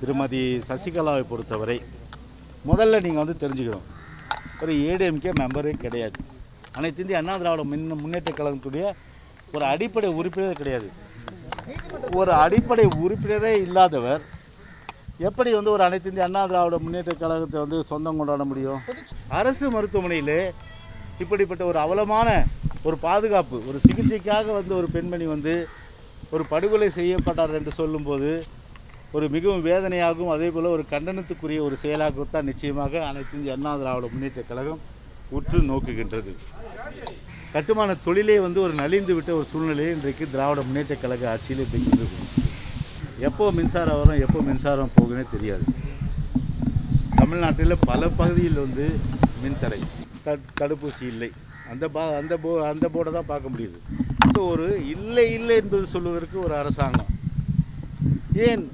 திருமதி சசிகலாவை பொறுத்தவரை முதல்ல நீங்கள் வந்து தெரிஞ்சுக்கணும். ஒரு ஏடிஎம்கே மெம்பரே கிடையாது. அனைத்து இந்திய அண்ணா திராவிட முன் முன்னேற்ற கழகத்துடைய ஒரு அடிப்படை உறுப்பினரே கிடையாது. ஒரு அடிப்படை உறுப்பினரே இல்லாதவர் எப்படி வந்து ஒரு அனைத்து இந்திய அண்ணா திராவிட முன்னேற்ற கழகத்தை வந்து சொந்தம் கொண்டாட முடியும்? அரசு மருத்துவமனையிலே இப்படிப்பட்ட ஒரு அவலமான ஒரு பாதுகாப்பு ஒரு சிகிச்சைக்காக வந்து ஒரு பெண்மணி வந்து ஒரு படுகொலை செய்யப்பட்டார் என்று சொல்லும்போது ஒரு மிகவும் வேதனையாகவும் அதே போல் ஒரு கண்டனத்துக்குரிய ஒரு செயலாகத்தான் நிச்சயமாக அனைத்து இந்திய அண்ணா திராவிட முன்னேற்ற கழகம் உற்று நோக்குகின்றது. கட்டுமான தொழிலே வந்து ஒரு நலிந்து விட்ட ஒரு சூழ்நிலையை இன்றைக்கு திராவிட முன்னேற்ற கழக ஆட்சியில் இன்றைக்கு இருக்கு எப்போ மின்சாரம் வரும் எப்போ மின்சாரம் போகுனே தெரியாது. தமிழ்நாட்டில் பல பகுதியில் வந்து மின்தடை த- தடுப்பூசி இல்லை. அந்த பா அந்த போ அந்த போர்டை தான் பார்க்க முடியுது. ஸோ ஒரு இல்லை இல்லை என்பது சொல்வதற்கு ஒரு அரசாங்கம். ஏன்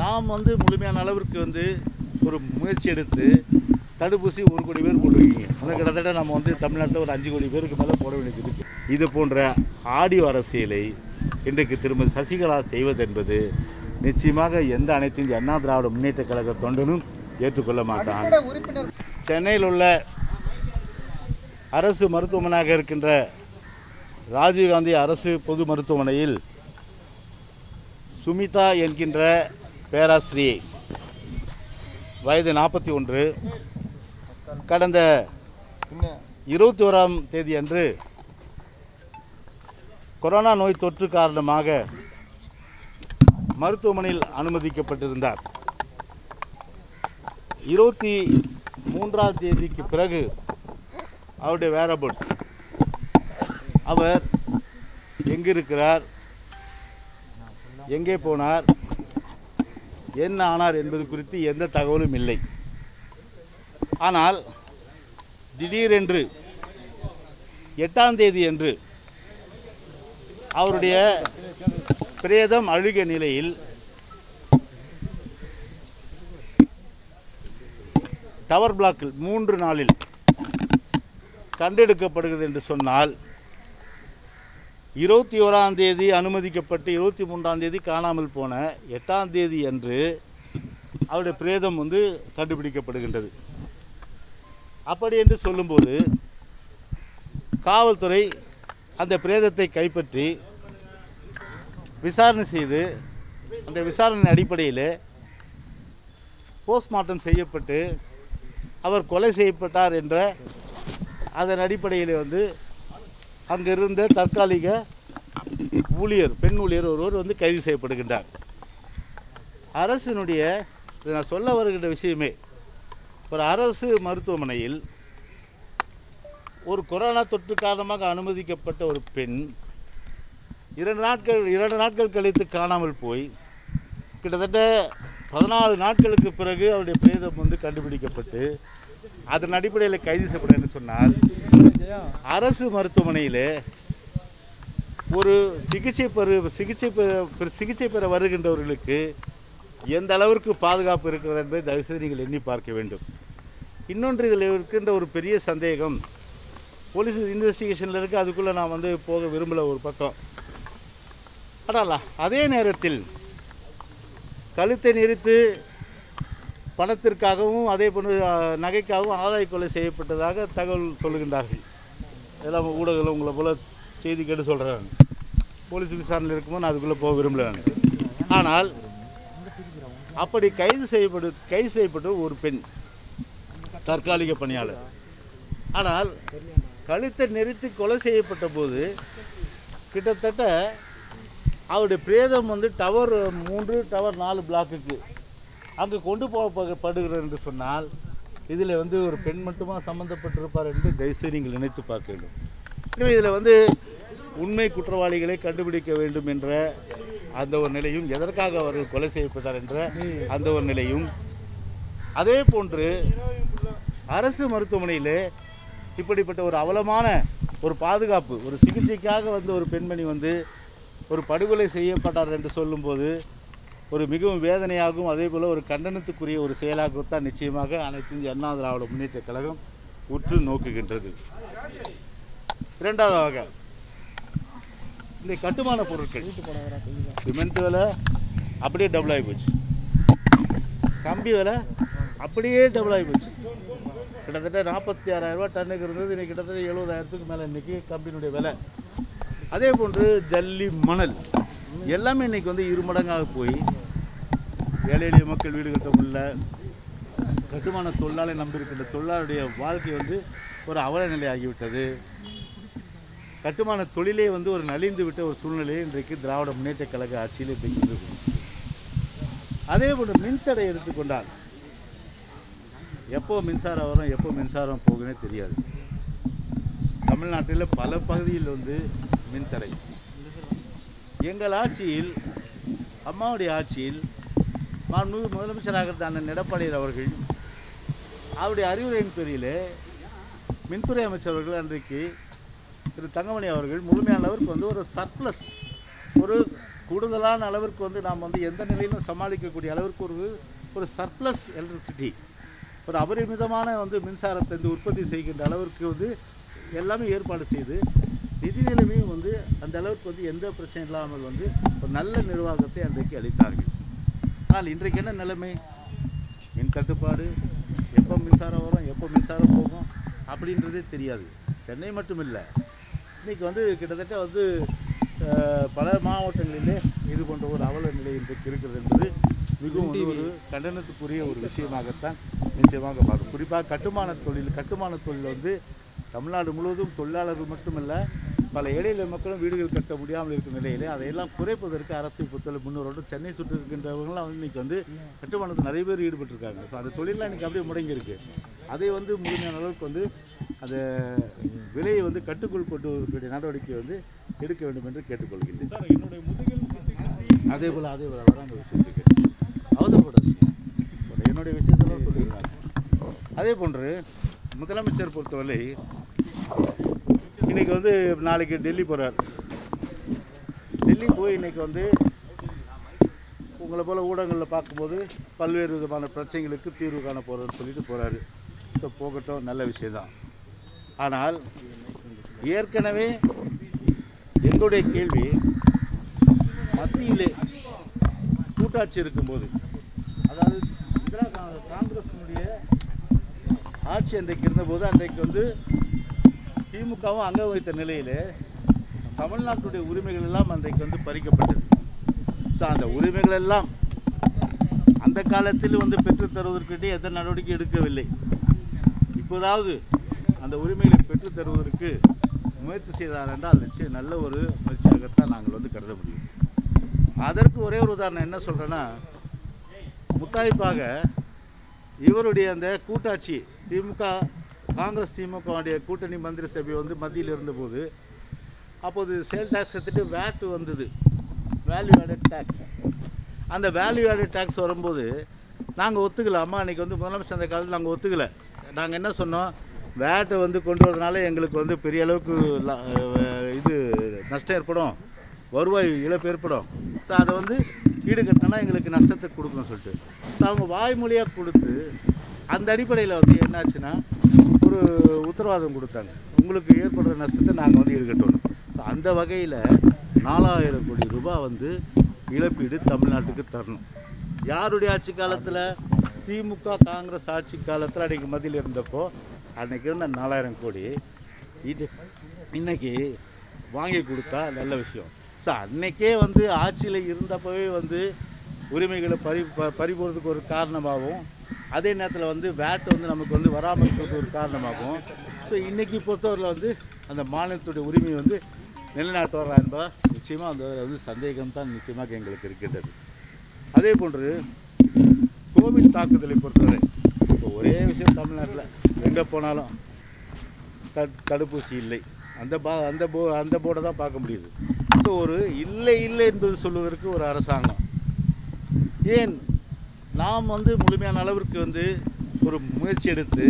நாம் வந்து முழுமையான அளவிற்கு வந்து ஒரு முயற்சி எடுத்து தடுப்பூசி ஒரு கோடி பேர் போட்டுருக்கீங்க. அது கிட்டத்தட்ட நம்ம வந்து தமிழ்நாட்டில் ஒரு அஞ்சு கோடி பேருக்கு மேலே போட வேண்டியது இருக்கு. இது போன்ற ஆடியோ அரசியலை இன்றைக்கு திருமதி சசிகலா செய்வதென்பது நிச்சயமாக எந்த அனைத்து இந்திய அண்ணா திராவிட முன்னேற்ற கழக தொண்டனும் ஏற்றுக்கொள்ள மாட்டான். சென்னையில் உள்ள அரசு மருத்துவமனையாக இருக்கின்ற ராஜீவ்காந்தி அரசு பொது மருத்துவமனையில் சுமிதா என்கின்ற பேராசிரியை வயது நாற்பத்தி ஒன்று. கடந்த இருபத்தி ஓராம் தேதி அன்று கொரோனா நோய் தொற்று காரணமாக மருத்துவமனையில் அனுமதிக்கப்பட்டிருந்தார். இருபத்தி மூன்றாம் தேதிக்கு பிறகு அவருடைய வேரபுட்ஸ் அவர் எங்கிருக்கிறார்? எங்கே போனார்? என்ன ஆனார் என்பது குறித்து எந்த தகவலும் இல்லை. ஆனால் திடீரென்று எட்டாம் தேதி என்று அவருடைய பிரேதம் அழுகிய நிலையில் டவர் பிளாக்கில் மூன்று நாளில் கண்டெடுக்கப்படுகிறது என்று சொன்னால் இருபத்தி ஓராம் தேதி அனுமதிக்கப்பட்டு இருபத்தி மூன்றாம் தேதி காணாமல் போன எட்டாம் தேதி அன்று அவருடைய பிரேதம் வந்து கண்டுபிடிக்கப்படுகின்றது. அப்படி என்று சொல்லும்போது காவல்துறை அந்த பிரேதத்தை கைப்பற்றி விசாரணை செய்து அந்த விசாரணை அடிப்படையில் போஸ்ட்மார்ட்டம் செய்யப்பட்டு அவர் கொலை செய்யப்பட்டார் என்ற அதன் அடிப்படையில் வந்து அங்கே இருந்த தற்காலிக ஊழியர் பெண் ஊழியர் ஒருவர் வந்து கைது செய்யப்படுகின்றார். அரசினுடைய நான் சொல்ல வருகின்ற விஷயமே ஒரு அரசு மருத்துவமனையில் ஒரு கொரோனா தொற்று காரணமாக அனுமதிக்கப்பட்ட ஒரு பெண் இரண்டு நாட்கள் இரண்டு நாட்கள் கழித்து காணாமல் போய் கிட்டத்தட்ட பதினாலு நாட்களுக்கு பிறகு அவருடைய பிரேதம் வந்து கண்டுபிடிக்கப்பட்டு அதன் அடிப்படையில் கைது செய்யப்படும் என்று சொன்னால் அரசு மருத்துவமனையில் ஒரு சிகிச்சை பெறு சிகிச்சை பெற சிகிச்சை பெற வருகின்றவர்களுக்கு எந்த அளவிற்கு பாதுகாப்பு இருக்கிறது என்பதை தயவுசெய்து நீங்கள் எண்ணி பார்க்க வேண்டும். இன்னொன்று இதில் இருக்கின்ற ஒரு பெரிய சந்தேகம் போலீஸ் இன்வெஸ்டிகேஷனில் இருக்குது அதுக்குள்ளே நான் வந்து போக விரும்பல ஒரு பக்கம். ஆனால் அதே நேரத்தில் கழுத்தை நிறுத்து பணத்திற்காகவும் அதே போன்று நகைக்காகவும் ஆதாய கொலை செய்யப்பட்டதாக தகவல் சொல்லுகின்றார்கள். எல்லாம் ஊடகங்கள் உங்களை போல் செய்தி கேட்டு சொல்கிறாங்க போலீஸ் விசாரணையில் இருக்கும்போது நான் அதுக்குள்ளே போக விரும்பல ஆனால் அப்படி கைது செய்யப்படு கைது செய்யப்பட்ட ஒரு பெண் தற்காலிக பணியாளர். ஆனால் கழுத்தை நெறித்து கொலை செய்யப்பட்ட போது கிட்டத்தட்ட அவருடைய பிரேதம் வந்து டவர் மூன்று டவர் நாலு பிளாக்குக்கு அங்கு கொண்டு போகப்படுகிறது என்று சொன்னால் இதில் வந்து ஒரு பெண் மட்டுமா சம்மந்தப்பட்டிருப்பார் என்று தயவுசெய்து நீங்கள் நினைத்து பார்க்க வேண்டும். எனவே இதில் வந்து உண்மை குற்றவாளிகளை கண்டுபிடிக்க வேண்டும் என்ற அந்த ஒரு நிலையும் எதற்காக அவர்கள் கொலை செய்யப்பட்டார் என்ற அந்த ஒரு நிலையும். அதே போன்று அரசு மருத்துவமனையில் இப்படிப்பட்ட ஒரு அவலமான ஒரு பாதுகாப்பு ஒரு சிகிச்சைக்காக வந்து ஒரு பெண்மணி வந்து ஒரு படுகொலை செய்யப்பட்டார் என்று சொல்லும்போது ஒரு மிகவும் வேதனையாகவும் அதே போல் ஒரு கண்டனத்துக்குரிய ஒரு செயலாகத்தான் நிச்சயமாக அனைத்து இந்திய அண்ணா திராவிட முன்னேற்ற கழகம் உற்று நோக்குகின்றது. இரண்டாவதாக இந்த கட்டுமான பொருட்கள். சிமெண்ட் விலை அப்படியே டபுள் ஆகி போச்சு. கம்பி விலை அப்படியே டபுள் ஆகி போச்சு. கிட்டத்தட்ட நாற்பத்தி ஆறாயிரரூபா டன்னுக்கு இருந்தது. இன்னைக்கு கிட்டத்தட்ட எழுபதாயிரத்துக்கு மேலே இன்றைக்கி கம்பியினுடைய விலை. அதே போன்று ஜல்லி மணல். எல்லாமே இன்னைக்கு வந்து இரு மடங்காக போய் ஏழை எளிய மக்கள் வீடு கட்ட முடியல கட்டுமான தொழிலாளை நம்பியிருக்கின்ற தொழிலாளருடைய வாழ்க்கை வந்து ஒரு அவல நிலை ஆகிவிட்டது கட்டுமான தொழிலே வந்து ஒரு நலிந்து விட்ட ஒரு சூழ்நிலையை இன்றைக்கு திராவிட முன்னேற்ற கழக ஆட்சியில் இன்றைக்கு அதே போன்று மின்தடை எடுத்துக்கொண்டால் எப்போ மின்சாரம் வரும் எப்போ மின்சாரம் போகுன்னே தெரியாது. தமிழ்நாட்டில் பல பகுதியில் வந்து மின்தடை. எங்கள் ஆட்சியில் அம்மாவுடைய ஆட்சியில் மாண்புமிகு முதலமைச்சராக இருந்த அண்ணன் எடப்பாடியார் அவர்கள் அவருடைய அறிவுரையின் பேரில் மின்துறை அமைச்சர் அவர்கள் அன்றைக்கு திரு தங்கமணி அவர்கள் முழுமையான அளவிற்கு வந்து ஒரு சர்ப்ளஸ் ஒரு கூடுதலான அளவிற்கு வந்து நாம் வந்து எந்த நிலையிலும் சமாளிக்கக்கூடிய அளவிற்கு ஒரு ஒரு சர்ப்ளஸ் எலக்ட்ரிசிட்டி ஒரு அபரிமிதமான வந்து மின்சாரத்தை வந்து உற்பத்தி செய்கின்ற அளவிற்கு வந்து எல்லாமே ஏற்பாடு செய்து நிதி நிலைமையும் வந்து அந்த அளவுக்கு வந்து எந்த பிரச்சனை இல்லாமல் வந்து ஒரு நல்ல நிர்வாகத்தை அன்றைக்கு அளித்தார்கள். ஆனால் இன்றைக்கு என்ன நிலைமை? மின் தட்டுப்பாடு எப்போ மின்சாரம் வரும் எப்போ மின்சாரம் போகும் அப்படின்றதே தெரியாது. சென்னை மட்டும் இல்லை இன்றைக்கி வந்து கிட்டத்தட்ட வந்து பல மாவட்டங்களிலே இது போன்ற ஒரு அவல நிலை இன்றைக்கு இருக்கிறது என்பது மிகவும் ஒரு கண்டனத்துக்குரிய ஒரு விஷயமாகத்தான் நிச்சயமாக பார்க்கும். குறிப்பாக கட்டுமான தொழில் கட்டுமான தொழில் வந்து தமிழ்நாடு முழுவதும் தொழிலாளர்கள் மட்டுமல்ல பல ஏழை மக்களும் வீடுகள் கட்ட முடியாமல் இருக்கும் நிலையிலே அதையெல்லாம் குறைப்பதற்கு அரசு புத்தள முன்னோரோடு சென்னை சுற்றி இருக்கின்றவங்களாம் வந்து இன்னைக்கு வந்து கட்டுமானத்தில் நிறைய பேர் ஈடுபட்டிருக்காங்க. ஸோ அந்த தொழிலெலாம் இன்னைக்கு அப்படியே முடங்கியிருக்கு. அதை வந்து முழுமையான அளவுக்கு வந்து அந்த விலையை வந்து கட்டுக்குள் கொண்டு வரக்கூடிய நடவடிக்கை வந்து எடுக்க வேண்டும் என்று குத்தி அதே போல் அதே போல் வர அந்த விஷயத்துக்கு அவசரப்படாதீங்க என்னுடைய விஷயத்தெல்லாம் சொல்லிடுறாங்க அதே போன்று முதலமைச்சர் பொறுத்தவரை இன்னைக்கு வந்து நாளைக்கு டெல்லி போகிறார் டெல்லி போய் இன்னைக்கு வந்து உங்களை போல் ஊடகங்களில் பார்க்கும்போது பல்வேறு விதமான பிரச்சனைகளுக்கு தீர்வு காண போகிறோன்னு சொல்லிட்டு போகிறாரு ஸோ போகட்டும் நல்ல விஷயம்தான். ஆனால் ஏற்கனவே எங்களுடைய கேள்வி மத்தியிலே கூட்டாட்சி இருக்கும்போது அதாவது இந்திரா காங்கிரஸினுடைய ஆட்சி அன்றைக்கு இருந்தபோது அன்றைக்கு வந்து திமுகவும் அங்க வைத்த நிலையில் தமிழ்நாட்டுடைய உரிமைகள் எல்லாம் அன்றைக்கு வந்து பறிக்கப்பட்டது. ஸோ அந்த உரிமைகள் எல்லாம் அந்த காலத்தில் வந்து பெற்றுத்தருவதற்கிட்டே எந்த நடவடிக்கை எடுக்கவில்லை. இப்போதாவது அந்த உரிமைகளை பெற்றுத் தருவதற்கு முயற்சி செய்தார் என்றால் நிச்சயம் நல்ல ஒரு முயற்சியாகத்தான் நாங்கள் வந்து கருத முடியும். அதற்கு ஒரே ஒரு உதாரணம் என்ன சொல்கிறேன்னா முத்தாய்ப்பாக இவருடைய அந்த கூட்டாட்சி திமுக காங்கிரஸ் திமுகவுடைய கூட்டணி மந்திரி சபை வந்து மத்தியில் இருந்தபோது அப்போது சேல் டேக்ஸ் எடுத்துகிட்டு வேட் வந்தது. வேல்யூ ஆடட் டேக்ஸ் அந்த வேல்யூ ஆடட் டேக்ஸ் வரும்போது நாங்கள் ஒத்துக்கல அம்மா அன்றைக்கி வந்து முதலமைச்சர் அந்த காலத்தில் நாங்கள் ஒத்துக்கல. நாங்கள் என்ன சொன்னோம்? வேட்டை வந்து கொண்டு வரதுனால எங்களுக்கு வந்து பெரிய அளவுக்கு இது நஷ்டம் ஏற்படும். வருவாய் இழப்பு ஏற்படும். ஸோ அதை வந்து ஈடுகட்டினா எங்களுக்கு நஷ்டத்தை கொடுக்கணும்னு சொல்லிட்டு. ஸோ அவங்க வாய்மொழியாக கொடுத்து அந்த அடிப்படையில் வந்து என்னாச்சுன்னா ஒரு உத்தரவாதம் கொடுத்தாங்க. உங்களுக்கு ஏற்படுற நஷ்டத்தை நாங்கள் வந்து இருக்கட்டும் ஸோ அந்த வகையில் நாலாயிரம் கோடி ரூபாய் வந்து இழப்பீடு தமிழ்நாட்டுக்கு தரணும். யாருடைய ஆட்சி காலத்தில்? திமுக காங்கிரஸ் ஆட்சி காலத்தில் அன்றைக்கி மதியில் இருந்தப்போ அன்றைக்கி இருந்த நாலாயிரம் கோடி. இது இன்றைக்கி வாங்கி கொடுத்தா நல்ல விஷயம். ஸோ அன்னைக்கே வந்து ஆட்சியில் இருந்தப்பவே வந்து உரிமைகளை பறி ப- பறிபோகிறதுக்கு ஒரு காரணமாகவும் அதே நேரத்தில் வந்து வேட் வந்து நமக்கு வந்து வராமல் இருக்கிறது ஒரு காரணமாகும். ஸோ இன்றைக்கி பொறுத்தவரையில் வந்து அந்த மாநிலத்துடைய உரிமை வந்து நிலைநாட்டு வரா என்பதா நிச்சயமாக அந்த வந்து சந்தேகம் தான் நிச்சயமாக எங்களுக்கு இருக்கின்றது. அதே போன்று கோவிட் தாக்குதலை பொறுத்தவரை இப்போ ஒரே விஷயம் தமிழ்நாட்டில் எங்கே போனாலும் தட் தடுப்பூசி இல்லை. அந்த பா அந்த போ அந்த போர்டை தான் பார்க்க முடியுது. ஸோ ஒரு இல்லை இல்லை என்பது சொல்வதற்கு ஒரு அரசாங்கம். ஏன் நாம் வந்து முழுமையான அளவிற்கு வந்து ஒரு முயற்சி எடுத்து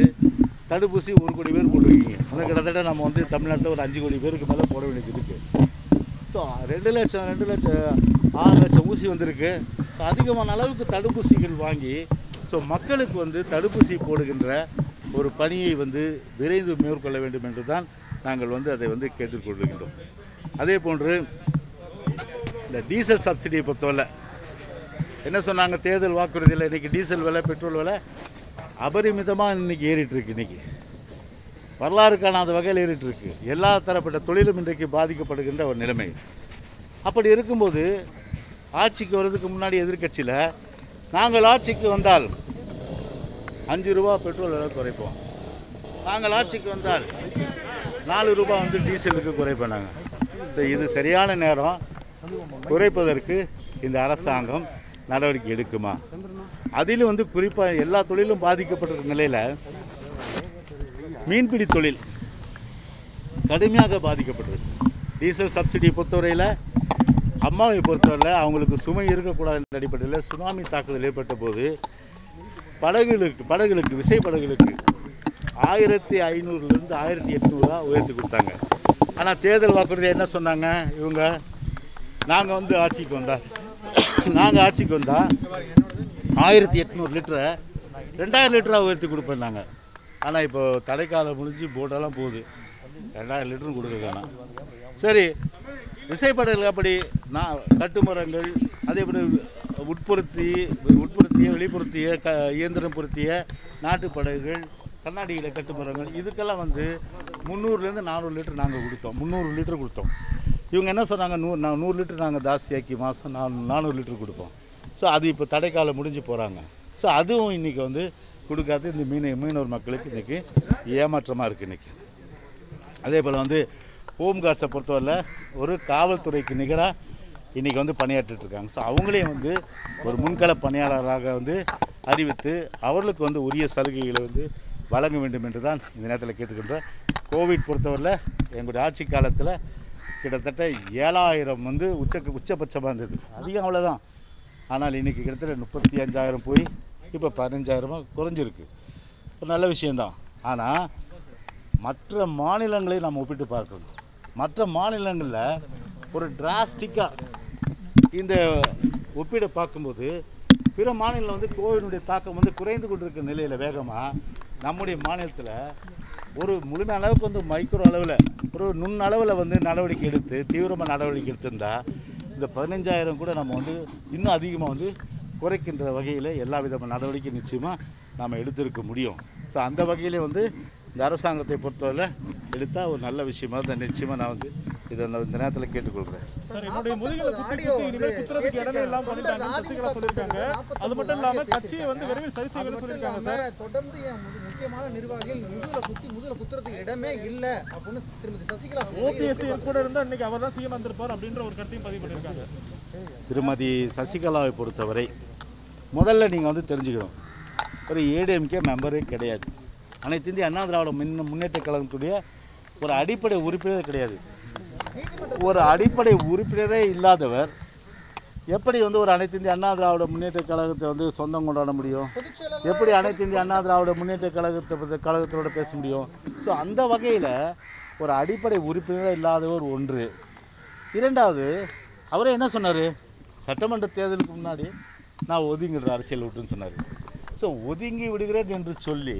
தடுப்பூசி ஒரு கோடி பேர் போட்டுருக்கீங்க. அது கிட்டத்தட்ட நம்ம வந்து தமிழ்நாட்டில் ஒரு அஞ்சு கோடி பேருக்கு மேலே போட வேண்டியது இருக்குது ஸோ ரெண்டு லட்சம் ரெண்டு லட்சம் ஆறு லட்சம் ஊசி வந்திருக்கு. ஸோ அதிகமான அளவுக்கு தடுப்பூசிகள் வாங்கி ஸோ மக்களுக்கு வந்து தடுப்பூசி போடுகின்ற ஒரு பணியை வந்து விரைந்து மேற்கொள்ள வேண்டும் என்று தான் நாங்கள் வந்து அதை வந்து கேட்டுக்கொள்கின்றோம். அதே போன்று இந்த டீசல் சப்சிடியை பொறுத்தவரை என்ன சொன்னாங்க தேர்தல் வாக்குறுதியில் இன்றைக்கி டீசல் விலை பெட்ரோல் விலை அபரிமிதமாக இன்றைக்கி ஏறிட்டுருக்கு இன்றைக்கி வரலாறு காணாத வகையில் ஏறிட்டுருக்கு. எல்லா தரப்பட்ட தொழிலும் இன்றைக்கு பாதிக்கப்படுகின்ற ஒரு நிலைமை. அப்படி இருக்கும்போது ஆட்சிக்கு வர்றதுக்கு முன்னாடி எதிர்க்கட்சியில் நாங்கள் ஆட்சிக்கு வந்தால் அஞ்சு ரூபா பெட்ரோல் விலை குறைப்போம். நாங்கள் ஆட்சிக்கு வந்தால் நாலு ரூபா வந்து டீசலுக்கு குறைப்போம் நாங்கள் ஸோ இது சரியான நேரம். குறைப்பதற்கு இந்த அரசாங்கம் நடவடிக்கை எடுக்குமா? அதிலும் வந்து குறிப்பாக எல்லா தொழிலும் பாதிக்கப்பட்டிருக்க நிலையில் மீன்பிடி தொழில் கடுமையாக பாதிக்கப்பட்டிருக்கு. டீசல் சப்சிடி பொறுத்தவரையில் அம்மாவை பொறுத்தவரையில் அவங்களுக்கு சுமை இருக்கக்கூடாது என்ற அடிப்படையில் சுனாமி தாக்குதல் ஏற்பட்ட போது படகுகளுக்கு படகுகளுக்கு விசை படகுகளுக்கு ஆயிரத்தி ஐநூறுலேருந்து ஆயிரத்தி எட்நூறுவா உயர்த்தி கொடுத்தாங்க. ஆனால் தேர்தல் வாக்குறுதி என்ன சொன்னாங்க இவங்க? நாங்கள் வந்து ஆட்சிக்கு வந்தால் நாங்கள் ஆட்சிக்கு வந்தால் ஆயிரத்தி எட்நூறு லிட்டரை ரெண்டாயிரம் லிட்டராக உயர்த்தி கொடுப்பேன்னாங்க ஆனால் இப்போ தடைக்காலம் முடிஞ்சு போட்டெல்லாம் போகுது. ரெண்டாயிரம் லிட்டரும் கொடுக்குறதுனா சரி விசைப்படல் அப்படி நான் கட்டுமரங்கள் அதே போல் உட்பொருத்தி உட்பொருத்திய வெளிப்புறத்திய க இயந்திரம் பொருத்திய நாட்டுப் படகுகள் கண்ணாடியில் கட்டுமரங்கள் இதுக்கெல்லாம் வந்து முந்நூறுலேருந்து நானூறு லிட்டர் நாங்கள் கொடுத்தோம். முந்நூறு லிட்டர் கொடுத்தோம். இவங்க என்ன சொன்னாங்க நூறு நான் நூறு லிட்டர் நாங்கள் ஜாஸ்தியாக்கி மாதம் நான் நானூறு லிட்டர் கொடுப்போம். ஸோ அது இப்போ தடைக்காலம் முடிஞ்சு போகிறாங்க ஸோ அதுவும் இன்றைக்கி வந்து கொடுக்காது. இந்த மீன மீனவர் மக்களுக்கு இன்றைக்கி ஏமாற்றமாக இருக்குது இன்றைக்கி அதே போல் வந்து ஹோம் கார்ட்ஸை பொறுத்தவரையில் ஒரு காவல்துறைக்கு நிகராக இன்றைக்கி வந்து பணியாற்றிட்டு இருக்காங்க. ஸோ அவங்களையும் வந்து ஒரு முன்கள பணியாளராக வந்து அறிவித்து அவர்களுக்கு வந்து உரிய சலுகைகளை வந்து வழங்க வேண்டும் என்று தான் இந்த நேரத்தில் கேட்டுக்கின்றோம் கோவிட் பொறுத்தவரையில் எங்களுடைய ஆட்சி காலத்தில் கிட்டத்தட்ட ஏழாயிரம் வந்து உச்ச உச்சபட்சமாக இருந்தது. அதிகம் அவ்வளோதான் ஆனால் இன்றைக்கி கிட்டத்தட்ட முப்பத்தி அஞ்சாயிரம் போய் இப்போ பதினஞ்சாயிரமாக குறைஞ்சிருக்கு. ஒரு நல்ல விஷயந்தான் ஆனால் மற்ற மாநிலங்களை நாம் ஒப்பிட்டு பார்க்கணும். மற்ற மாநிலங்களில் ஒரு டிராஸ்டிக்காக இந்த ஒப்பீடை பார்க்கும்போது பிற மாநிலம் வந்து கோவினுடைய தாக்கம் வந்து குறைந்து கொண்டிருக்கிற நிலையில் வேகமாக நம்முடைய மாநிலத்தில் ஒரு முழுமை அளவுக்கு வந்து மைக்ரோ அளவில் ஒரு நுண் அளவில் வந்து நடவடிக்கை எடுத்து தீவிரமாக நடவடிக்கை எடுத்திருந்தா இந்த பதினஞ்சாயிரம் கூட நம்ம வந்து இன்னும் அதிகமாக வந்து குறைக்கின்ற வகையில் எல்லா விதமான நடவடிக்கை நிச்சயமாக நாம் எடுத்திருக்க முடியும். ஸோ அந்த வகையிலே வந்து இந்த அரசாங்கத்தை பொறுத்தவரை எடுத்தால் ஒரு நல்ல விஷயமா தான் நிச்சயமாக நான் வந்து இதை நான் இந்த நேரத்தில் கேட்டுக்கொள்கிறேன் சார் என்னுடைய முதுகில குத்தி குத்தி இனிமேல் குத்துறதுக்கு இடமே இல்லாம பண்ணிட்டாங்கன்னு சசிகலா சொல்லியிருக்காங்க. அது மட்டும் இல்லாம கட்சியை வந்து விரைவில் சரி சொல்லியிருக்காங்க சார். தொடர்ந்து என் மு- முக்கியமான நிர்வாகிகள் முதுகுல குத்தி முதுகுல குத்துறதுக்கு இடமே இல்ல அப்படின்னு திருமதி சசிகலா ஓபிஎஸ் கூட இருந்தா இன்னைக்கு அவர் தான் சிஎம் வந்திருப்பார் அப்படின்ற ஒரு கருத்தையும் பதிவு பண்ணியிருக்காங்க. திருமதி சசிகலாவை பொறுத்தவரை முதல்ல நீங்கள் வந்து தெரிஞ்சுக்கணும். ஒரு ஏடிஎம்கே மெம்பரே கிடையாது. அனைத்து இந்திய அண்ணா திராவிட முன்ன முன்னேற்ற கழகத்துடைய ஒரு அடிப்படை உறுப்பினரே கிடையாது. ஒரு அடிப்படை உறுப்பினரே இல்லாதவர் எப்படி வந்து ஒரு அனைத்து இந்திய அண்ணா திராவிட முன்னேற்ற கழகத்தை வந்து சொந்தம் கொண்டாட முடியும்? எப்படி அனைத்து இந்திய அண்ணா திராவிட முன்னேற்ற கழகத்தை பற்றி கழகத்தோட பேச முடியும்? ஸோ அந்த வகையில் ஒரு அடிப்படை உறுப்பினரே இல்லாதவர் ஒன்று. இரண்டாவது அவரே என்ன சொன்னார்? சட்டமன்ற தேர்தலுக்கு முன்னாடி நான் ஒதுங்கிடுற அரசியல் விட்டுன்னு சொன்னார். ஸோ ஒதுங்கி விடுகிறேன் என்று சொல்லி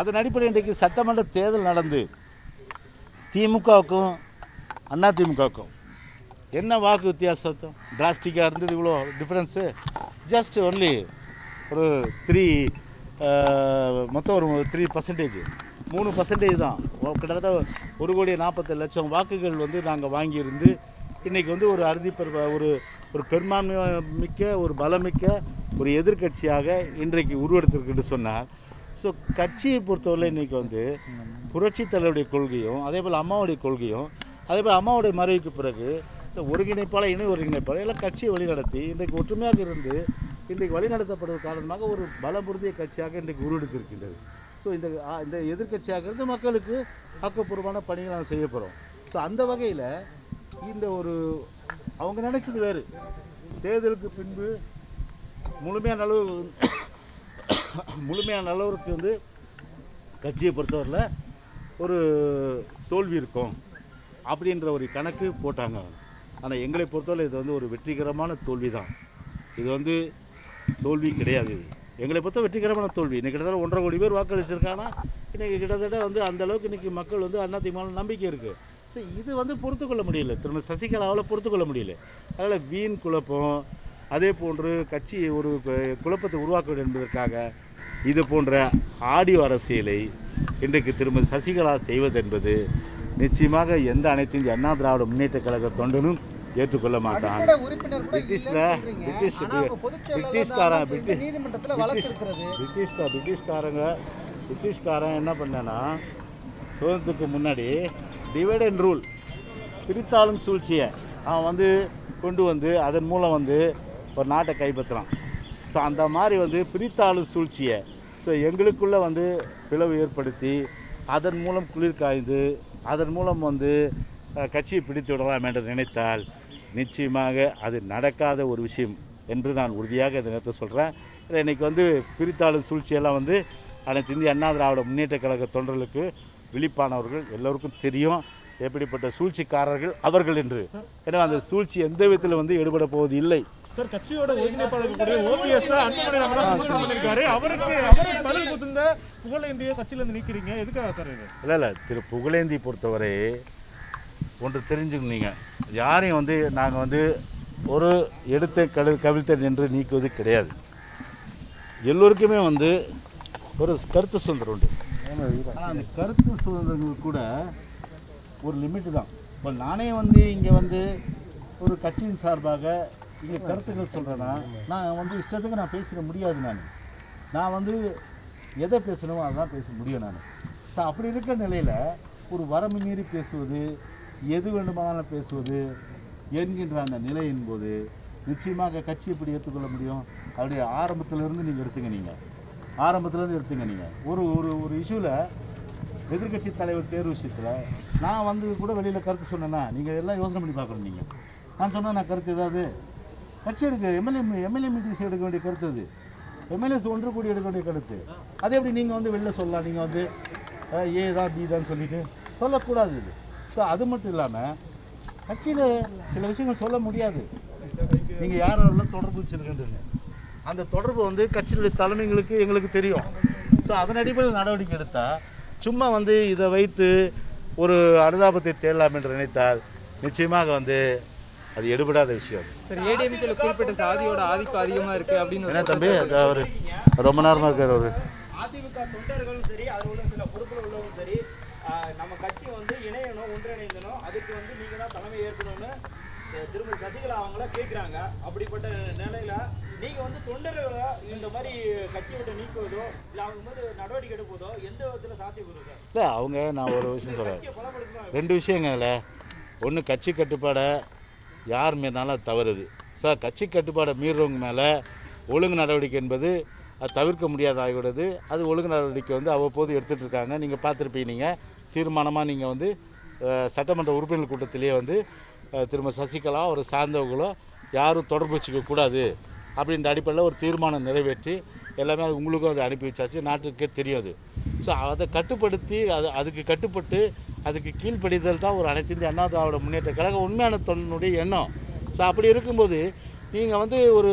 அதன் அடிப்படையில் இன்றைக்கு சட்டமன்ற தேர்தல் நடந்து திமுகவுக்கும் அண்ணா திமுகவுக்கும். என்ன வாக்கு வித்தியாசம் டிராஸ்டிக்காக இருந்தது இவ்வளோ டிஃப்ரென்ஸு ஜஸ்ட் ஒன்லி ஒரு த்ரீ மொத்தம் ஒரு த்ரீ பர்சன்டேஜ் மூணு பர்சன்டேஜ் தான். கிட்டத்தட்ட ஒரு கோடி நாற்பத்தி லட்சம் வாக்குகள் வந்து நாங்கள் வாங்கியிருந்து இன்றைக்கி வந்து ஒரு அறுதி பெரு ஒரு ஒரு பெரும்பான்மை மிக்க ஒரு பலமிக்க ஒரு எதிர்க்கட்சியாக இன்றைக்கு உருவெடுத்திருக்குன்னு சொன்னார். ஸோ கட்சியை பொறுத்தவரை இன்றைக்கி வந்து புரட்சித் தலைவருடைய கொள்கையும் அதே போல் அம்மாவுடைய கொள்கையும் அதே போல் அம்மாவுடைய மறைவுக்கு பிறகு இந்த ஒருங்கிணைப்பாளர் இணை ஒருங்கிணைப்பாளர் எல்லாம் கட்சியை வழிநடத்தி இன்றைக்கு ஒற்றுமையாக இருந்து இன்றைக்கு வழிநடத்தப்படுவது காரணமாக ஒரு பலபுருதிய கட்சியாக இன்றைக்கு உருவெடுத்திருக்கின்றது ஸோ இந்த இந்த எதிர்கட்சியாக இருந்து மக்களுக்கு ஆக்கப்பூர்வமான பணிகள் நாம் செய்ய போகிறோம் ஸோ அந்த வகையில் இந்த ஒரு அவங்க நினச்சது வேறு. தேர்தலுக்கு பின்பு முழுமையான அளவு முழுமையான அளவுக்கு வந்து கட்சியை பொறுத்தவரையில் ஒரு தோல்வி இருக்கும். அப்படின்ற ஒரு கணக்கு போட்டாங்க. ஆனால் எங்களை பொறுத்தவரை இது வந்து ஒரு வெற்றிகரமான தோல்வி தான் இது வந்து தோல்வி கிடையாது. இது எங்களை பொறுத்த வெற்றிகரமான தோல்வி. இன்னைக்கு கிட்டத்தட்ட ஒன்றரை கோடி பேர் வாக்களிச்சிருக்காங்கன்னா இன்றைக்கி கிட்டத்தட்ட வந்து அந்தளவுக்கு இன்றைக்கி மக்கள் வந்து அண்ணாத்திமான நம்பிக்கை இருக்குது ஸோ இது வந்து பொறுத்துக்கொள்ள முடியல. திரும்ப சசிகலாவால் பொறுத்துக்கொள்ள முடியல. அதனால் வீண் குழப்பம் அதே போன்று கட்சி ஒரு குழப்பத்தை உருவாக்க வேண்டும் என்பதற்காக இது போன்ற ஆடியோ அரசியலை இன்றைக்கு திருமதி சசிகலா செய்வதென்பது நிச்சயமாக எந்த அனைத்து இந்திய அண்ணா திராவிட முன்னேற்ற கழக தொண்டனும் ஏற்றுக்கொள்ள மாட்டான். பிரிட்டிஷ்ல. பிரிட்டிஷ் பிரிட்டிஷ்காரன் பிரிட்டிஷ் பிரிட்டிஷ்கா பிரிட்டிஷ்காரங்க பிரிட்டிஷ்காரன் என்ன பண்ணானா சுதந்திரத்துக்கு முன்னாடி டிவைட் அண்ட் ரூல் பிரித்தாளும் சூழ்ச்சியை அவன் வந்து கொண்டு வந்து அதன் மூலம் வந்து ஒரு நாட்டை கைப்பற்றுறான். ஸோ அந்த மாதிரி வந்து பிரித்தாளும் சூழ்ச்சியை ஸோ எங்களுக்குள்ளே வந்து பிளவு ஏற்படுத்தி அதன் மூலம் குளிர் காய்ந்து அதன் மூலம் வந்து கட்சியை பிடித்து விடலாம் என்று நினைத்தால் நிச்சயமாக அது நடக்காத ஒரு விஷயம் என்று நான் உறுதியாக இந்த நேரத்தை சொல்கிறேன் இன்னைக்கு வந்து பிரித்தாளும் சூழ்ச்சியெல்லாம் வந்து அனைத்து இந்திய அண்ணா திராவிட முன்னேற்ற கழக தொண்டர்களுக்கு விழிப்பானவர்கள் எல்லோருக்கும் தெரியும். எப்படிப்பட்ட சூழ்ச்சிக்காரர்கள் அவர்கள் என்று. எனவே அந்த சூழ்ச்சி எந்த விதத்தில் வந்து ஈடுபட போவது இல்லை சார் கட்சியோட ஒருங்கிணைப்பாளர் இருக்கக்கூடிய ஓபிஎஸ் அன்புமணி ராமதாஸ் பண்ணியிருக்காரு. அவருக்கு அவருக்கு பதில் கொடுத்திருந்த புகழேந்திய கட்சியில இருந்து நீக்கிறீங்க. எதுக்காக சார் இது? இல்லை இல்லை. திரு புகழேந்தி பொறுத்தவரை ஒன்று தெரிஞ்சுக்கணுங்க யாரையும் வந்து நாங்கள் வந்து ஒரு எடுத்த கழு கவிழ்த்த என்று நீக்குவது கிடையாது. எல்லோருக்குமே வந்து ஒரு கருத்து சுதந்திரம் உண்டு. ஆனால் அந்த கருத்து சுதந்திரங்கள் கூட ஒரு லிமிட்டு தான். இப்போ நானே வந்து இங்கே வந்து ஒரு கட்சியின் சார்பாக இங்கே கருத்துக்கள் சொல்கிறேன்னா நான் வந்து இஷ்டத்துக்கு நான் பேசிட முடியாது நான். நான் வந்து எதை பேசணுமோ அதான் பேச முடியும் நான். ஸோ அப்படி இருக்க நிலையில் ஒரு வரம்பு மீறி பேசுவது எது வேண்டுமானாலும் பேசுவது என்கின்ற அந்த நிலையின் போது நிச்சயமாக கட்சி எப்படி ஏற்றுக்கொள்ள முடியும்? அப்படியே ஆரம்பத்திலேருந்து நீங்கள் எடுத்துங்க நீங்கள் ஆரம்பத்துலேருந்து எடுத்துங்க நீங்கள் ஒரு ஒரு ஒரு இஷ்யூவில் எதிர்க்கட்சி தலைவர் தேர்வு விஷயத்தில் நான் வந்து கூட வெளியில் கருத்து சொன்னேன்னா நீங்கள் எல்லாம் யோசனை பண்ணி பார்க்கணும் நீங்கள் நான் சொன்னால் நான் கருத்து ஏதாவது கட்சி எடுக்க எம்எல்ஏ எம்எல்ஏ மீட்டிங்ஸ் எடுக்க வேண்டிய கருத்து அது. எம்எல்ஏஸ் ஒன்று கூடி எடுக்க வேண்டிய கருத்து. அதே எப்படி நீங்கள் வந்து வெளில சொல்லலாம்? நீங்கள் வந்து ஏ தான் பி தான் சொல்லிட்டு சொல்லக்கூடாது இது. ஸோ அது மட்டும் இல்லாமல் கட்சியில் சில விஷயங்கள் சொல்ல முடியாது. நீங்கள் யார் யாரெல்லாம் தொடர்பு வச்சுருக்கின்றீங்க அந்த தொடர்பு வந்து கட்சியினுடைய தலைமைங்களுக்கு எங்களுக்கு தெரியும். ஸோ அதன் அடிப்படையில் நடவடிக்கை எடுத்தால் சும்மா வந்து இதை வைத்து ஒரு அனுதாபத்தை தேடலாம் என்று நினைத்தால் நிச்சயமாக வந்து அது எடுபடாத விஷயம். சார் ஏடிஎம்கேல குறிப்பிட்ட சாதியோட ஆதிக்கம் அதிகமா இருக்கு அப்படின்னு என்ன தம்பி? அது அவர் ரொம்ப நேரமாக இருக்கார் அவர். அதிமுக தொண்டர்களும் சரி உள்ள சில பொறுப்பில் உள்ளவங்களும் சரி நம்ம கட்சி வந்து இணையணும் ஒன்றிணைந்தணும். அதுக்கு வந்து நீங்க தான் தலைமை ஏற்கணும்னு அஹ் திருமதி சசிகலா அவங்கள கேட்குறாங்க அப்படிப்பட்ட நிலையில நீங்க வந்து தொண்டர்களை இந்த மாதிரி கட்சி விட்டு நீக்குவதோ இல்லை அவங்க மீது நடவடிக்கை எடுப்பதோ எந்த விதத்தில் சாத்தியப்படுது இல்லை அவங்க நான் ஒரு விஷயம் சொல்கிறேன் ரெண்டு விஷயங்கள்ல. ஒன்று கட்சி கட்டுப்பாடை யார் மீறினாலும் அது தவறுது. சார் கட்சி கட்டுப்பாடை மீறுறவங்க மேலே ஒழுங்கு நடவடிக்கை என்பது அது தவிர்க்க முடியாத ஆகிவிடுது அது ஒழுங்கு நடவடிக்கை வந்து அவ்வப்போது எடுத்துகிட்டு இருக்காங்க. நீங்கள் பார்த்துருப்பீங்க நீங்கள் தீர்மானமாக நீங்கள் வந்து சட்டமன்ற உறுப்பினர் கூட்டத்திலேயே வந்து திரும்ப சசிகலா ஒரு சார்ந்தவங்களோ யாரும் தொடர்பு வச்சுக்கக்கூடாது அப்படின்ற அடிப்படையில் ஒரு தீர்மானம் நிறைவேற்றி எல்லாமே அது உங்களுக்கும் அதை அனுப்பி வச்சாச்சு. நாட்டுக்கே தெரியும் அது. ஸோ அதை கட்டுப்படுத்தி அது அதுக்கு கட்டுப்பட்டு அதுக்கு கீழ்ப்படிதல் தான் ஒரு அனைத்து இந்திய அண்ணா திராவிட முன்னேற்ற கழக உண்மையான தொண்டனுடைய எண்ணம். ஸோ அப்படி இருக்கும்போது நீங்கள் வந்து ஒரு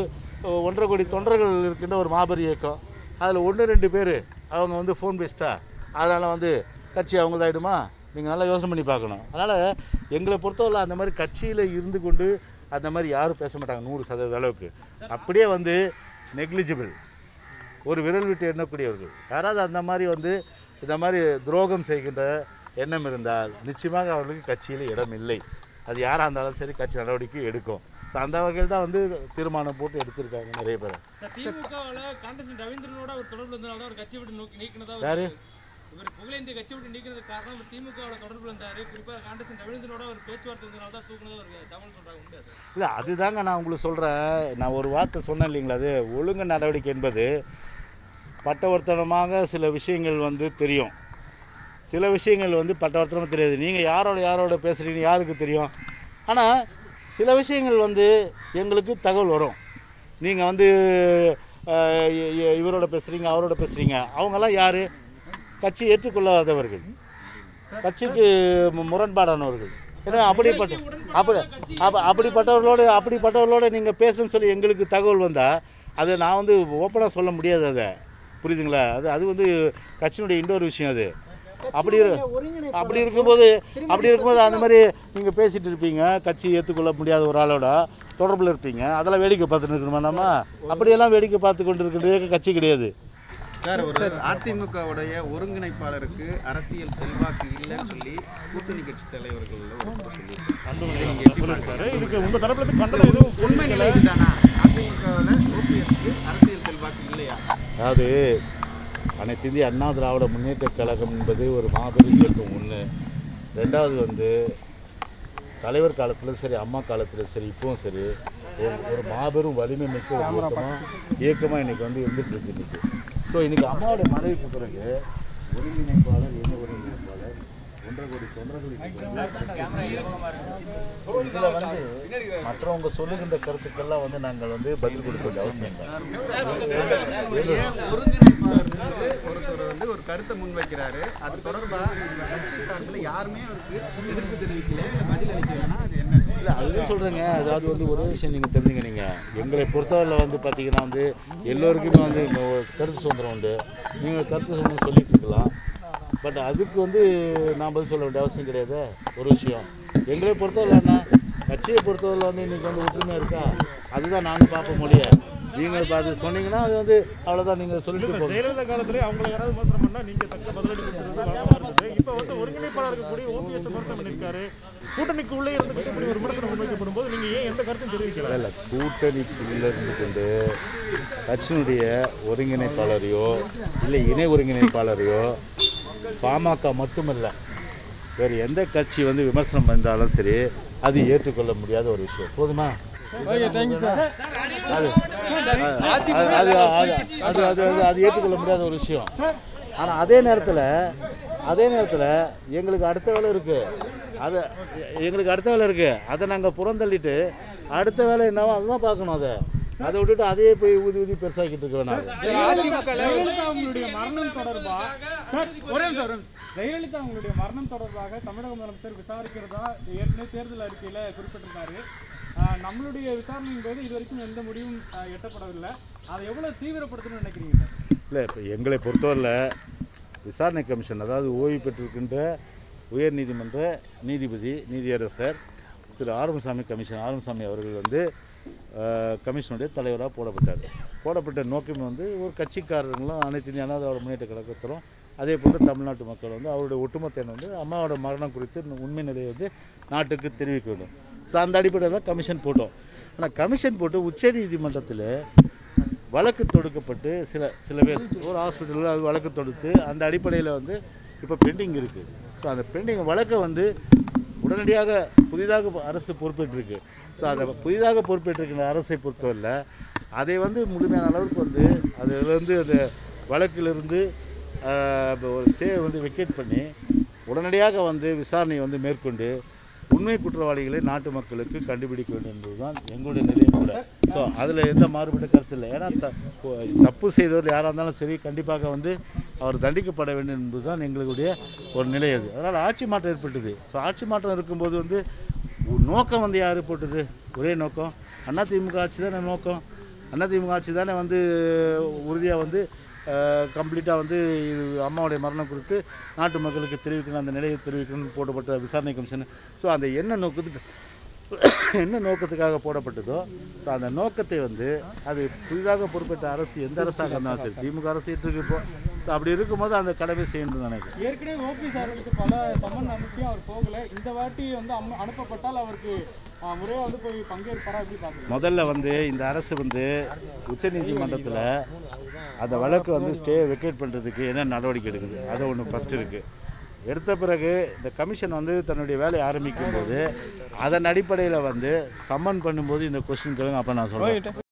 ஒன்றரை கோடி தொண்டர்கள் இருக்கின்ற ஒரு மாபெரும் இயக்கம். அதில் ஒன்று ரெண்டு பேர் அவங்க வந்து ஃபோன் பேசிட்டா அதனால் வந்து கட்சி அவங்க ஆகிடுமா நீங்கள் நல்லா யோசனை பண்ணி பார்க்கணும். அதனால் எங்களை பொறுத்தவரை அந்த மாதிரி கட்சியில் இருந்து கொண்டு அந்த மாதிரி யாரும் பேச மாட்டாங்க நூறு சதவீத அளவுக்கு. அப்படியே வந்து நெக்லிஜிபிள் ஒரு விரல் விட்டு எண்ணக்கூடியவர்கள். யாராவது அந்த மாதிரி வந்து இந்த மாதிரி துரோகம் செய்கின்ற எண்ணம் இருந்தால் நிச்சயமாக அவர்களுக்கு கட்சியில் இடம் இல்லை. அது யாராக இருந்தாலும் சரி கட்சி நடவடிக்கை எடுக்கும். ஸோ அந்த வகையில் தான் வந்து தீர்மானம் போட்டு எடுத்திருக்காங்க நிறைய பேர். யாரு? இவர் புகழேந்திய கட்சி விட்டு நீக்கிறதுக்கு காரணம் இவர் திமுகவோட தொடர்பு இருந்தாரு. குறிப்பா காண்டஸ்டன் ரவீந்திரனோட ஒரு பேச்சுவார்த்தை இருந்தனால தான் தூக்குனதா ஒரு தகவல் சொல்றாங்க உண்டு அது. இல்லை அதுதாங்க நான் உங்களுக்கு சொல்கிறேன் நான் ஒரு வார்த்தை சொன்னேன் இல்லைங்களா அது? ஒழுங்கு நடவடிக்கை என்பது பட்டவர்த்தனமாக சில விஷயங்கள் வந்து தெரியும். சில விஷயங்கள் வந்து பட்டவர்த்தனமாக தெரியாது. நீங்கள் யாரோட யாரோட பேசுகிறீங்க யாருக்கு தெரியும்? ஆனால் சில விஷயங்கள் வந்து எங்களுக்கு தகவல் வரும். நீங்கள் வந்து இவரோட பேசுகிறீங்க அவரோட பேசுகிறீங்க அவங்கெல்லாம் யார்? கட்சி ஏற்றுக்கொள்ளாதவர்கள். கட்சிக்கு முரண்பாடானவர்கள். ஏன்னா அப்படிப்பட்ட அப்படி அப்ப- அப்படிப்பட்டவர்களோடு அப்படிப்பட்டவர்களோடு நீங்கள் பேசுன்னு சொல்லி எங்களுக்கு தகவல் வந்தால் அதை நான் வந்து ஓப்பனாக சொல்ல முடியாது அதை. புரியுதுங்களா? அது அது வந்து கட்சியினுடைய இன்னொரு விஷயம் அது. அப்படி அப்படி இருக்கும்போது அப்படி இருக்கும்போது அந்த மாதிரி நீங்கள் பேசிட்டு இருப்பீங்க. கட்சி ஏற்றுக்கொள்ள முடியாத ஒரு ஆளோட தொடர்பில் இருப்பீங்க. அதெல்லாம் வேடிக்கை பார்த்துட்டு இருக்கணுமா நம்ம? அப்படியெல்லாம் வேடிக்கை பார்த்து கொண்டு இருக்கிறது கட்சி கிடையாது. சார் ஒரு அதிமுகவுடைய ஒருங்கிணைப்பாளருக்கு அரசியல் செல்வாக்கு இல்லைன்னு சொல்லி கூட்டணி கட்சி தலைவர்கள் இதுக்கு உங்க தரப்புல இருந்து கண்டனம் எதுவும் உண்மை நிலை அதிமுகவில் ஓபிஎஸ்க்கு அரசியல் செல்வாக்கு இல்லையா? அதாவது அனைத்து இந்திய அண்ணா திராவிட முன்னேற்ற கழகம் என்பது ஒரு மாபெரும் இயக்கம் ஒன்று ரெண்டாவது வந்து தலைவர் காலத்தில் சரி அம்மா காலத்தில் சரி இப்பவும் சரி ஒரு ஒரு மாபெரும் வலிமை மிக்க ஒரு இயக்கமாக இயக்கமாக இன்னைக்கு வந்து இருந்துட்டு இருக்கு இன்னைக்கு. ஸோ இன்னைக்கு அம்மாவுடைய மறைவுக்கு பிறகு ஒருங்கிணைப்பாளர் என்ன ஒருங்கிணைப்பாளர் ஒன்றரை கோடி தொண்டர்கள் இன்னைக்கு வந்து இதில் வந்து மற்றவங்க சொல்லுகின்ற கருத்துக்கெல்லாம் வந்து நாங்கள் வந்து பதில் கொடுக்க வேண்டிய அவசியம் ஒருத்தர் வந்து ஒரு கருத்தை முன்வைக்கிறாரு. அது தொடர்பா கட்சி சார்பில் யாருமே அவருக்கு எதிர்ப்பு தெரிவிக்கல இல்ல பதில் அளிக்கலைன்னா அது என்ன? இல்லை அதுதான் சொல்கிறேங்க அதாவது வந்து ஒரு விஷயம் நீங்கள் தெரிஞ்சுக்கிறீங்க எங்களை பொறுத்தவரையில் வந்து பார்த்தீங்கன்னா வந்து எல்லோருக்குமே வந்து கருத்து சுதந்திரம் உண்டு. நீங்கள் கருத்து சுதந்திரம் சொல்லிட்டு இருக்கலாம். பட் அதுக்கு வந்து நான் பதில் சொல்ல வேண்டிய அவசியம் கிடையாது. ஒரு விஷயம். எங்களை பொறுத்தவரை என்ன? கட்சியை பொறுத்தவரை வந்து இன்றைக்கி வந்து ஒற்றுமை இருக்கா? அதுதான் நாங்கள் பார்ப்போம் மொழிய. நீங்கள் இப்போ அது சொன்னீங்கன்னா அது வந்து அவ்வளோதான் நீங்கள் சொல்லிட்டு போங்க. ஜெயலலிதா காலத்திலே அவங்களை யாராவது விமர்சனம் பண்ணா நீங்க தக்க பதிலடி இருந்தது. இப்போ வந்து ஒருங்கிணைப்பாளர் இருக்கக்கூடிய ஓபிஎஸ் விமர்சனம் பண்ணியிருக்காரு கூட்டணிக்கு உள்ளே இருந்துகிட்டு இப்படி ஒரு விமர்சனம் முன்வைக்கப்படும் போது நீங்க ஏன் எந்த கருத்தும் தெரிவிக்கல? இல்லை கூட்டணிக்குள்ள இருந்து கொண்டு கட்சியினுடைய ஒருங்கிணைப்பாளரையோ இல்லை இணை ஒருங்கிணைப்பாளரையோ பாமக மட்டுமல்ல வேறு எந்த கட்சி வந்து விமர்சனம் வந்தாலும் சரி அது ஏற்றுக்கொள்ள முடியாத ஒரு விஷயம். போதுமா? அது அது அது ஏற்றுக்கொள்ள முடியாத ஒரு விஷயம். ஆனால் அதே நேரத்தில் அதே நேரத்தில் எங்களுக்கு அடுத்த வேலை இருக்குது அதை எங்களுக்கு அடுத்த வேலை இருக்குது அதை நாங்கள் புறந்தள்ளிட்டு அடுத்த வேலை என்னவோ அதுதான் பார்க்கணும் அதை. அதை விட்டுட்டு அதையே போய் ஊதி ஊதி பெருசாக்கிட்டு இருக்க வேணாம் ஜெயலலிதா அவங்களுடைய மரணம் தொடர்பா சார் ஒரே நிமிஷம் ஒரே நிமிஷம். ஜெயலலிதா அவங்களுடைய மரணம் தொடர்பாக தமிழக முதலமைச்சர் விசாரிக்கிறதா ஏற்கனவே தேர்தல் அறிக்கையில குறிப்பிட்டிருந்தாரு நம்மளுடைய விசாரணையின் போது இது வரைக்கும் எந்த முடிவும் எட்டப்படவில்லை அதை எவ்வளவு தீவிரப்படுத்தணும்னு நினைக்கிறீங்க? இல்லை இப்போ எங்களை பொறுத்தவரையில் விசாரணை கமிஷன் அதாவது ஓய்வு பெற்றிருக்கின்ற உயர் நீதிமன்ற நீதிபதி நீதியரசர் திரு ஆறுமுகசாமி கமிஷன் ஆறுமுகசாமி அவர்கள் வந்து கமிஷனுடைய தலைவராக போடப்பட்டார். போடப்பட்ட நோக்கம் வந்து ஒரு கட்சிக்காரர்களும் அனைத்து இந்திய முன்னேற்ற கழகத்திலும் அதே போன்று தமிழ்நாட்டு மக்கள் வந்து அவருடைய ஒட்டுமொத்த வந்து அம்மாவோட மரணம் குறித்து உண்மை நிலையை வந்து நாட்டுக்கு தெரிவிக்க வேண்டும் ஸோ அந்த அடிப்படையில் தான் கமிஷன் போட்டோம். ஆனால் கமிஷன் போட்டு உச்சநீதிமன்றத்தில் வழக்கு தொடுக்கப்பட்டு சில சில பேர் ஒரு ஹாஸ்பிட்டலில் அது வழக்கு தொடுத்து அந்த அடிப்படையில் வந்து இப்போ பெண்டிங் இருக்குது ஸோ அந்த பெண்டிங் வழக்கை வந்து உடனடியாக புதிதாக அரசு பொறுப்பேற்றிருக்கு. ஸோ அதை புதிதாக பொறுப்பேற்றிருக்கிற அரசை பொறுத்தவரையில் அதை வந்து முழுமையான அளவுக்கு வந்து அதிலிருந்து அந்த வழக்கிலிருந்து இப்போ ஒரு ஸ்டே வந்து வெக்கேட் பண்ணி உடனடியாக வந்து விசாரணையை வந்து மேற்கொண்டு உண்மை குற்றவாளிகளை நாட்டு மக்களுக்கு கண்டுபிடிக்க வேண்டும் என்பதுதான் எங்களுடைய நிலையும் கூட. ஸோ அதில் எந்த மாறுபட்ட கருத்து இல்லை. ஏன்னா த தப்பு செய்தவர் யாராக இருந்தாலும் சரி கண்டிப்பாக வந்து அவர் தண்டிக்கப்பட வேண்டும் என்பதுதான் எங்களுடைய ஒரு நிலை அது. அதனால் ஆட்சி மாற்றம் ஏற்பட்டது. ஸோ ஆட்சி மாற்றம் இருக்கும்போது வந்து நோக்கம் வந்து யார் போட்டது? ஒரே நோக்கம். அதிமுக ஆட்சி தானே நோக்கம். அதிமுக ஆட்சி தானே வந்து உறுதியாக வந்து கம்ப்ளீட்டாக வந்து இது அம்மாவுடைய மரணம் குறித்து நாட்டு மக்களுக்கு தெரிவிக்கணும் அந்த நிலையை தெரிவிக்கணும்னு போடப்பட்ட விசாரணை கமிஷன். ஸோ அந்த என்ன நோக்கத்துக்கு என்ன நோக்கத்துக்காக போடப்பட்டதோ ஸோ அந்த நோக்கத்தை வந்து அது புதிதாக பொறுப்பேற்ற அரசு எந்த அரசாக இருந்தாலும் சரி திமுக அரசு இருக்கு இப்போ அப்படி இருக்கும்போது அந்த கடமை செய்யணும்னு நினைக்கிறேன். ஏற்கனவே ஓபிஎஸ் அவர்களுக்கு பல சம்மன் அனுப்பி அவர் போகல. இந்த வாட்டி வந்து அனுப்பப்பட்டால் அவருக்கு ஆஹ், முறையா வந்து போய் பங்கேற்பாரா எப்படி பாக்குறீங்க முதல்ல வந்து இந்த அரசு வந்து உச்சநீதிமன்றத்தில் அந்த வழக்கு வந்து ஸ்டே வெக்கேட் பண்ணுறதுக்கு என்ன நடவடிக்கை எடுக்குது? அது ஒன்று ஃபஸ்ட் இருக்குது எடுத்த பிறகு இந்த கமிஷன் வந்து தன்னுடைய வேலையை ஆரம்பிக்கும் போது அதன் அடிப்படையில் வந்து சம்மன் பண்ணும்போது இந்த கொஸ்டின் கேளுங்க அப்போ நான் சொல்கிறேன்